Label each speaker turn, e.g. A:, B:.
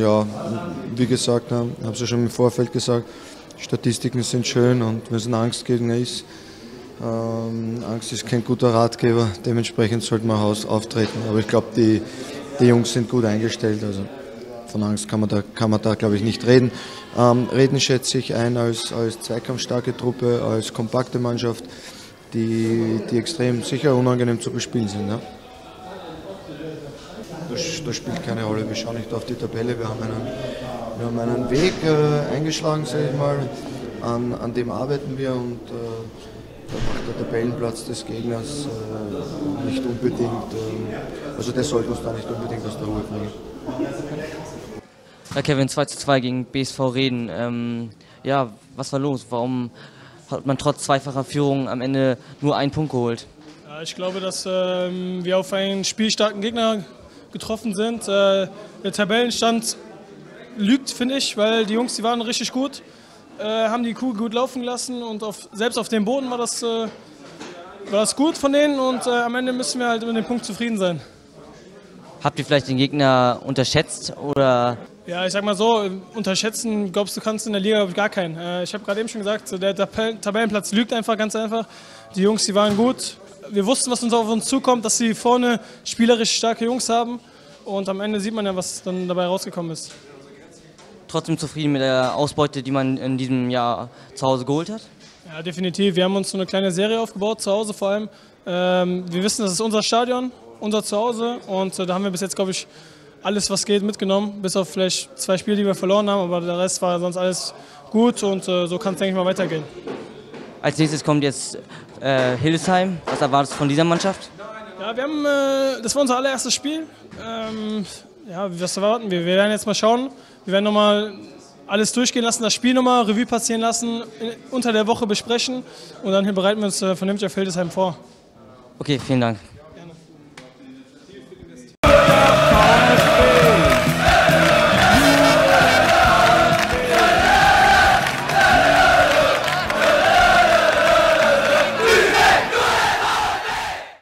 A: Ja, wie gesagt, habe es ja schon im Vorfeld gesagt, Statistiken sind schön und wenn es ein Angstgegner ist, ähm, Angst ist kein guter Ratgeber, dementsprechend sollte man auftreten. Aber ich glaube, die, die Jungs sind gut eingestellt, also von Angst kann man da, kann man da glaube ich, nicht reden. Ähm, reden schätze ich ein als, als zweikampfstarke Truppe, als kompakte Mannschaft, die, die extrem sicher unangenehm zu bespielen sind. Ja. Das, das, spielt keine Rolle. Wir schauen nicht auf die Tabelle. Wir haben einen, wir haben einen Weg äh, eingeschlagen, sage ich mal. An, an dem arbeiten wir und äh, da macht der Tabellenplatz des Gegners äh, nicht unbedingt, äh, also der sollte uns da nicht unbedingt aus der Ruhe bringen.
B: Ja, Kevin, 2 zu 2 gegen BSV Reden. Ähm, ja, was war los? Warum hat man trotz zweifacher Führung am Ende nur einen Punkt geholt?
C: Ja, ich glaube, dass ähm, wir auf einen spielstarken Gegner getroffen sind. Äh, der Tabellenstand lügt, finde ich, weil die Jungs, die waren richtig gut, äh, haben die Kuh gut laufen lassen und auf, selbst auf dem Boden war das, äh, war das gut von denen und äh, am Ende müssen wir halt mit dem Punkt zufrieden sein.
B: Habt ihr vielleicht den Gegner unterschätzt oder?
C: Ja, ich sag mal so, unterschätzen glaubst du kannst in der Liga gar keinen. Äh, ich habe gerade eben schon gesagt, der Tabellenplatz lügt einfach ganz einfach. Die Jungs, die waren gut, wir wussten, was uns auf uns zukommt, dass sie vorne spielerisch starke Jungs haben. Und am Ende sieht man ja, was dann dabei rausgekommen ist.
B: Trotzdem zufrieden mit der Ausbeute, die man in diesem Jahr zu Hause geholt hat?
C: Ja, definitiv. Wir haben uns so eine kleine Serie aufgebaut, zu Hause vor allem. Ähm, wir wissen, das ist unser Stadion, unser Zuhause. Und äh, da haben wir bis jetzt, glaube ich, alles, was geht, mitgenommen. Bis auf vielleicht zwei Spiele, die wir verloren haben. Aber der Rest war sonst alles gut. Und äh, so kann es, denke ich mal, weitergehen.
B: Als nächstes kommt jetzt äh, Hildesheim. Was erwartest du von dieser Mannschaft?
C: Ja, wir haben, äh, das war unser allererstes Spiel. Ähm, ja, was erwarten wir? Wir werden jetzt mal schauen. Wir werden nochmal alles durchgehen lassen, das Spiel nochmal Revue passieren lassen, unter der Woche besprechen und dann bereiten wir uns äh, vernünftig auf Hildesheim vor.
B: Okay, vielen Dank.